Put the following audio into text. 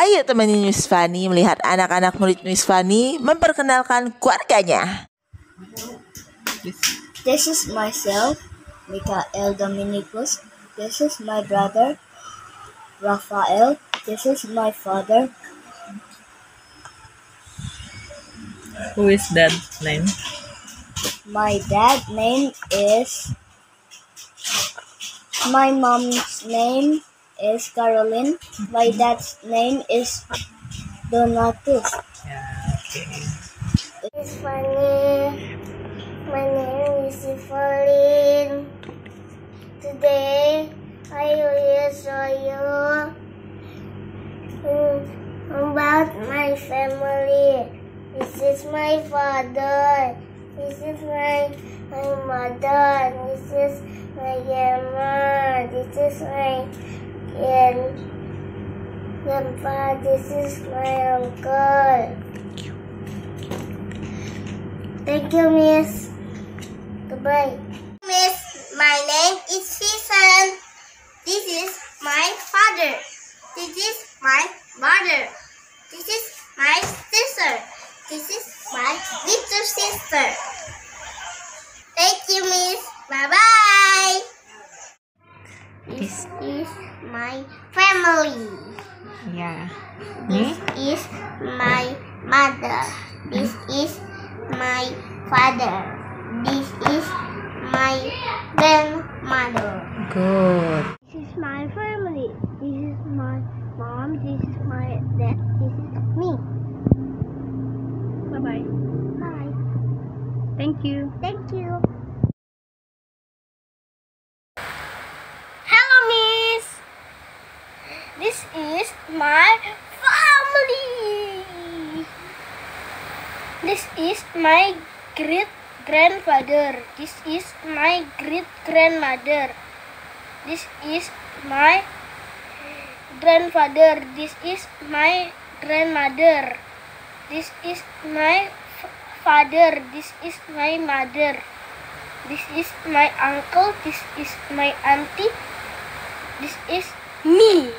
Ayo temani Miss Fanny melihat anak-anak murid Miss Fanny memperkenalkan keluarganya. This is myself, Mikael Dominicus. This is my brother, Rafael. This is my father. Who is that name? My dad name is my mom's name is Caroline. My dad's name is Donatus. Okay. It's funny. My name is Evelyn. Today I will show you um, about my family. This is my father. This is my my mother. This is my grandma. This is my grand grandpa. This is my uncle. Thank you, Miss. Goodbye. Miss, my name is Susan. This is my father. This is my mother. This is my sister. This is my little sister. Thank you, Miss. Bye bye. This is my family. Yeah. This is my mother. This is my father. This is my grandmother. Good. This is my family. This is my mom. This is my dad. This is me. Bye bye. Bye. Thank you. Thank you. Hello, Miss. This is my family. This is my great grandfather. This is my great grandmother. This is my grandfather. This is my grandmother. This is my father. This is my mother. This is my uncle. This is my auntie. This is me.